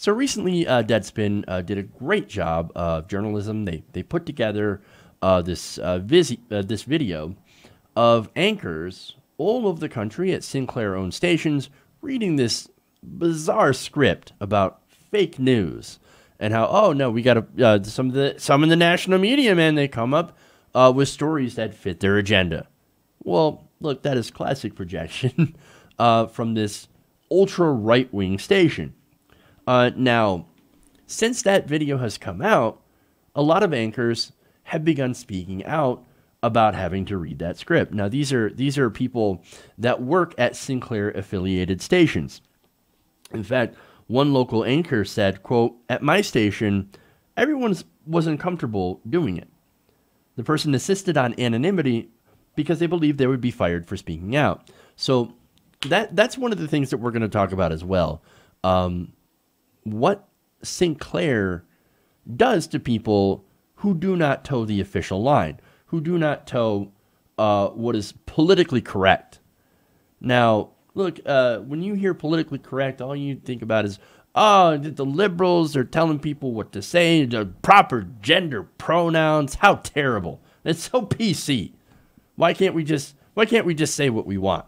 So recently, uh, Deadspin uh, did a great job of journalism. They they put together uh, this uh, uh, this video of anchors all over the country at Sinclair-owned stations reading this bizarre script about fake news and how oh no we got to uh, some of the some in the national media man they come up with stories that fit their agenda. Well, look, that is classic projection from this ultra right wing station. Uh, now, since that video has come out, a lot of anchors have begun speaking out about having to read that script. Now, these are these are people that work at Sinclair affiliated stations. In fact, one local anchor said, quote, "At my station, everyone was uncomfortable doing it. The person insisted on anonymity because they believed they would be fired for speaking out. So that that's one of the things that we're going to talk about as well. Um, what Sinclair does to people who do not toe the official line, who do not toe uh, what is politically correct. Now, look, uh, when you hear politically correct, all you think about is, oh, the liberals are telling people what to say, the proper gender pronouns. How terrible! It's so PC. Why can't we just why can't we just say what we want?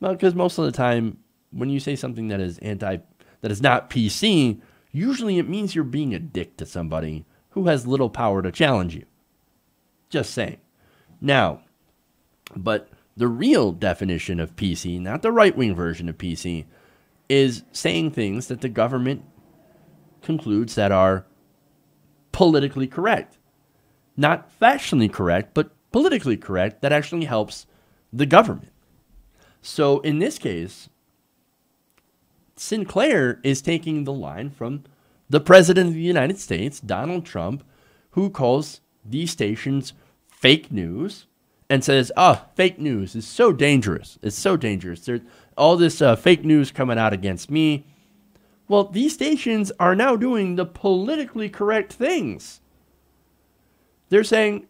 Well, because most of the time when you say something that is anti that is not PC, usually it means you're being a dick to somebody who has little power to challenge you. Just saying. Now, but the real definition of PC, not the right wing version of PC, is saying things that the government concludes that are politically correct. Not factually correct, but politically correct that actually helps the government. So in this case, Sinclair is taking the line from the President of the United States, Donald Trump, who calls these stations fake news and says, oh, fake news is so dangerous. It's so dangerous. There's all this uh, fake news coming out against me. Well, these stations are now doing the politically correct things. They're saying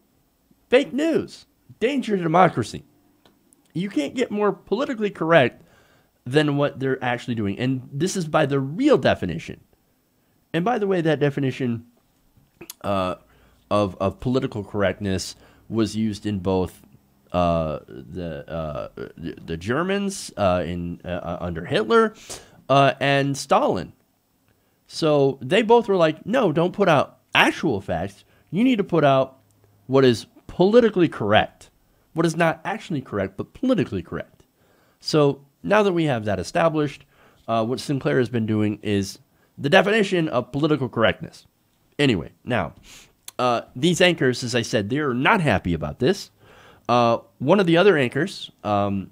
Fake news. Danger to democracy. You can't get more politically correct than what they're actually doing. And this is by the real definition. And by the way, that definition uh, of, of political correctness was used in both uh, the, uh, the Germans uh, in, uh, under Hitler uh, and Stalin. So they both were like, no, don't put out actual facts. You need to put out what is politically correct. What is not actually correct, but politically correct. So now that we have that established, uh, what Sinclair has been doing is the definition of political correctness. Anyway, now, uh, these anchors, as I said, they're not happy about this. Uh, one of the other anchors um,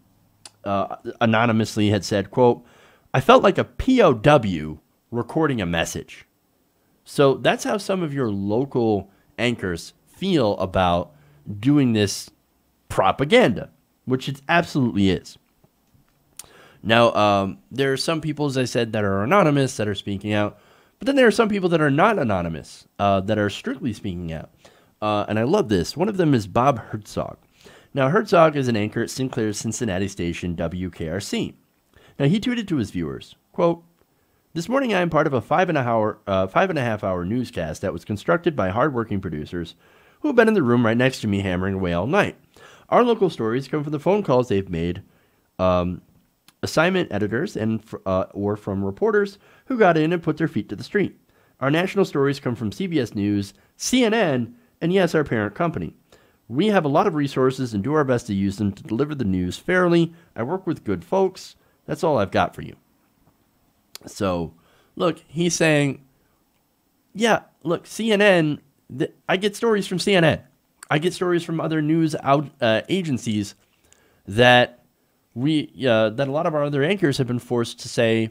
uh, anonymously had said, quote, I felt like a POW recording a message. So that's how some of your local anchors feel about doing this propaganda, which it absolutely is. Now, um, there are some people, as I said, that are anonymous that are speaking out, but then there are some people that are not anonymous uh, that are strictly speaking out. Uh, and I love this. One of them is Bob Herzog. Now, Herzog is an anchor at Sinclair's Cincinnati station WKRC. Now, he tweeted to his viewers, quote, this morning, I am part of a five and a, hour, uh, five and a half hour newscast that was constructed by hardworking producers who have been in the room right next to me hammering away all night. Our local stories come from the phone calls they've made, um, assignment editors, and uh, or from reporters who got in and put their feet to the street. Our national stories come from CBS News, CNN, and yes, our parent company. We have a lot of resources and do our best to use them to deliver the news fairly. I work with good folks. That's all I've got for you. So, look, he's saying, yeah, look, CNN I get stories from CNN. I get stories from other news out, uh, agencies that we uh, that a lot of our other anchors have been forced to say,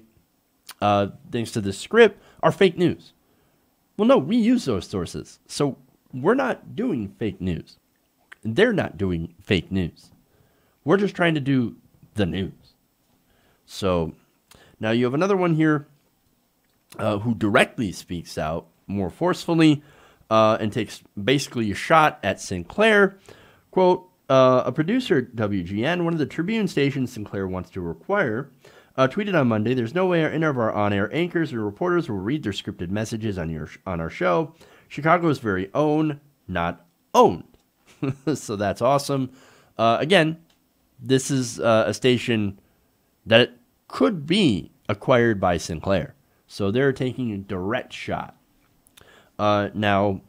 uh, thanks to this script, are fake news. Well, no, we use those sources, so we're not doing fake news. They're not doing fake news. We're just trying to do the news. So now you have another one here uh, who directly speaks out more forcefully uh, and takes basically a shot at Sinclair. Quote, uh, a producer at WGN, one of the Tribune stations Sinclair wants to require, uh, tweeted on Monday, "There's no way any of our on-air anchors or reporters will read their scripted messages on your on our show. Chicago's very own, not owned." so that's awesome. Uh, again, this is uh, a station that could be acquired by Sinclair. So they're taking a direct shot. Uh, now,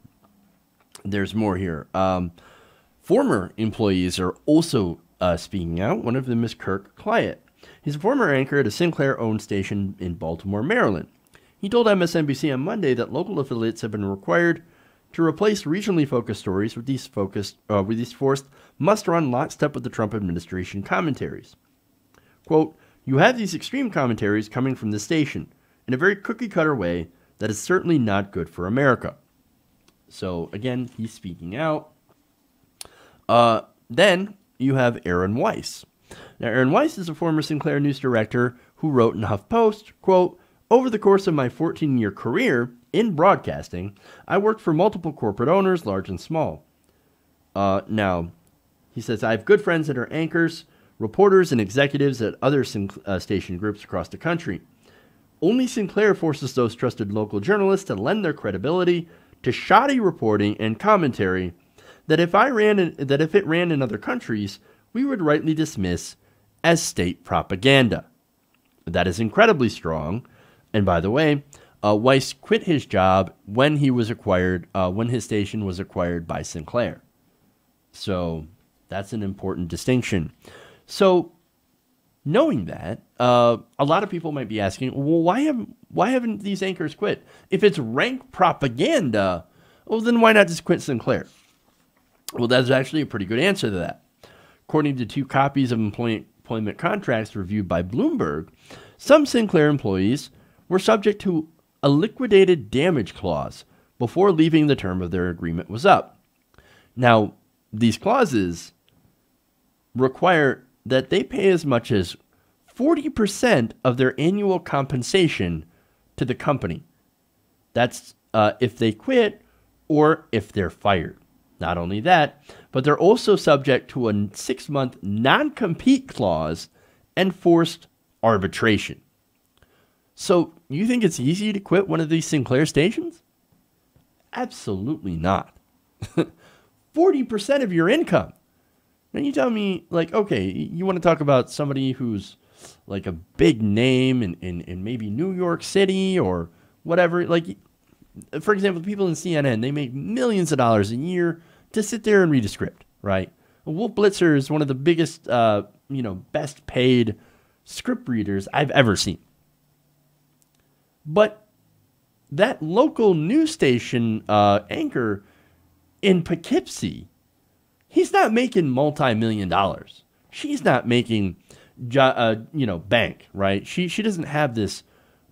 there's more here. Um, former employees are also uh, speaking out. One of them is Kirk Clyott. He's a former anchor at a Sinclair owned station in Baltimore, Maryland. He told MSNBC on Monday that local affiliates have been required to replace regionally focused stories with these focused uh, with these forced must run lockstep with the Trump administration commentaries. Quote, you have these extreme commentaries coming from the station in a very cookie cutter way that is certainly not good for America. So again, he's speaking out. Uh, then you have Aaron Weiss. Now, Aaron Weiss is a former Sinclair news director who wrote in HuffPost, quote, over the course of my 14 year career in broadcasting, I worked for multiple corporate owners, large and small. Uh, now, he says, I have good friends that are anchors, reporters, and executives at other uh, station groups across the country. Only Sinclair forces those trusted local journalists to lend their credibility to shoddy reporting and commentary that if I ran in, that if it ran in other countries, we would rightly dismiss as state propaganda. That is incredibly strong. And by the way, uh, Weiss quit his job when he was acquired, uh, when his station was acquired by Sinclair. So that's an important distinction. So, knowing that, uh, a lot of people might be asking, well, why haven't why haven't these anchors quit? If it's rank propaganda, well, then why not just quit Sinclair? Well, that's actually a pretty good answer to that. According to two copies of employment, contracts reviewed by Bloomberg, some Sinclair employees were subject to a liquidated damage clause before leaving the term of their agreement was up. Now, these clauses require that they pay as much as 40% of their annual compensation to the company. That's uh, if they quit or if they're fired. Not only that, but they're also subject to a six month non compete clause and forced arbitration. So, you think it's easy to quit one of these Sinclair stations? Absolutely not. 40% of your income. Then you tell me, like, okay, you want to talk about somebody who's like a big name in, in, in maybe New York City or whatever. Like, for example, people in CNN, they make millions of dollars a year to sit there and read a script, right? Wolf Blitzer is one of the biggest, uh, you know, best paid script readers I've ever seen. But that local news station uh, anchor in Poughkeepsie he's not making multi-million dollars. She's not making, uh, you know, bank, right? She she doesn't have this,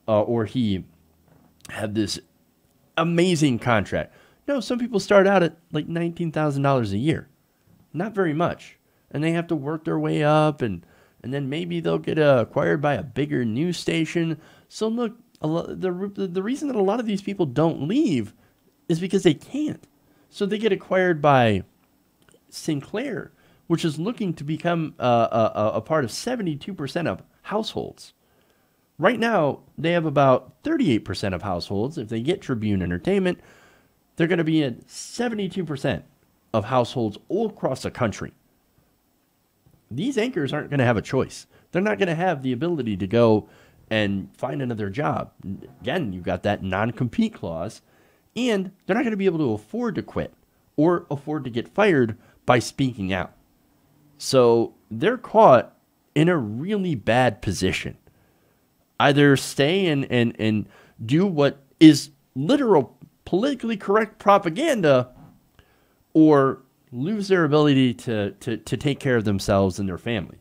uh, or he have this amazing contract. No, some people start out at like nineteen thousand dollars a year, not very much, and they have to work their way up, and and then maybe they'll get uh, acquired by a bigger news station. So look, the the reason that a lot of these people don't leave is because they can't. So they get acquired by Sinclair, which is looking to become uh, a, a part of 72% of households. Right now, they have about 38% of households. If they get Tribune Entertainment, they're going to be in 72% of households all across the country. These anchors aren't going to have a choice. They're not going to have the ability to go and find another job. Again, you've got that non compete clause, and they're not going to be able to afford to quit or afford to get fired by speaking out. So they're caught in a really bad position. Either stay and, and, and do what is literal politically correct propaganda or lose their ability to, to, to take care of themselves and their families.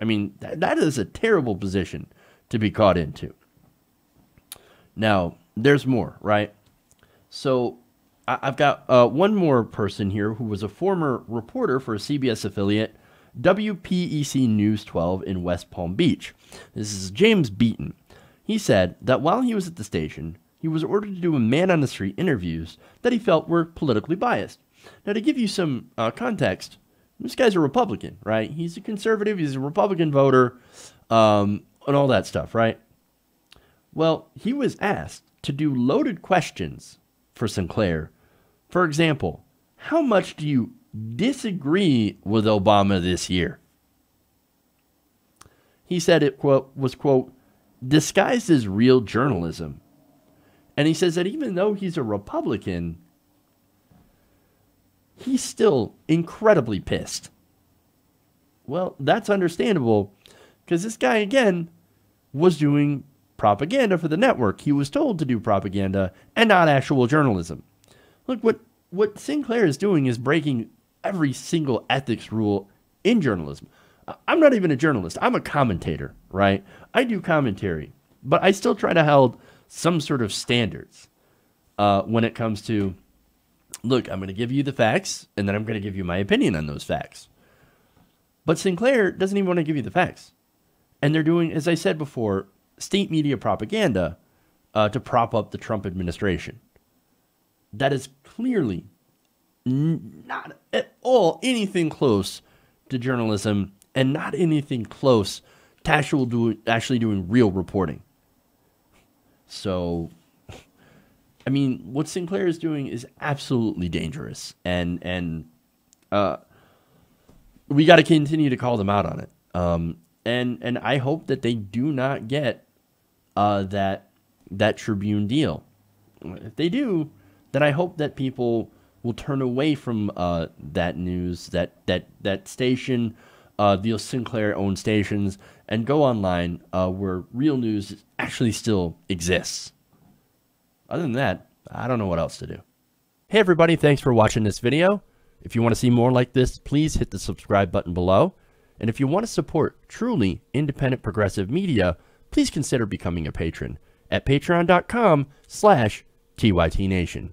I mean, that, that is a terrible position to be caught into. Now, there's more, right? So I've got uh, one more person here who was a former reporter for a CBS affiliate, WPEC News 12 in West Palm Beach. This is James Beaton. He said that while he was at the station, he was ordered to do a man on the street interviews that he felt were politically biased. Now, to give you some uh, context, this guy's a Republican, right? He's a conservative, he's a Republican voter. Um, and all that stuff, right? Well, he was asked to do loaded questions for Sinclair. For example, how much do you disagree with Obama this year? He said it quote, was, quote, disguised as real journalism. And he says that even though he's a Republican, he's still incredibly pissed. Well, that's understandable because this guy, again, was doing propaganda for the network. He was told to do propaganda and not actual journalism. Look, what, what Sinclair is doing is breaking every single ethics rule in journalism. I'm not even a journalist, I'm a commentator, right? I do commentary, but I still try to hold some sort of standards uh, when it comes to look, I'm going to give you the facts, and then I'm going to give you my opinion on those facts. But Sinclair doesn't even want to give you the facts. And they're doing, as I said before, state media propaganda uh, to prop up the Trump administration. That is clearly n- not at all anything close to journalism and not anything close to actual do- actually doing real reporting. So I mean, what Sinclair is doing is absolutely dangerous, and and uh, we got to continue to call them out on it. Um, and and I hope that they do not get uh, that that Tribune deal. If they do, then I hope that people will turn away from uh, that news, that that that station, uh, the Sinclair owned stations, and go online uh, where real news actually still exists. Other than that, I don't know what else to do. Hey everybody, thanks for watching this video. If you want to see more like this, please hit the subscribe button below. And if you want to support truly independent progressive media, please consider becoming a patron at patreon.com slash tytnation.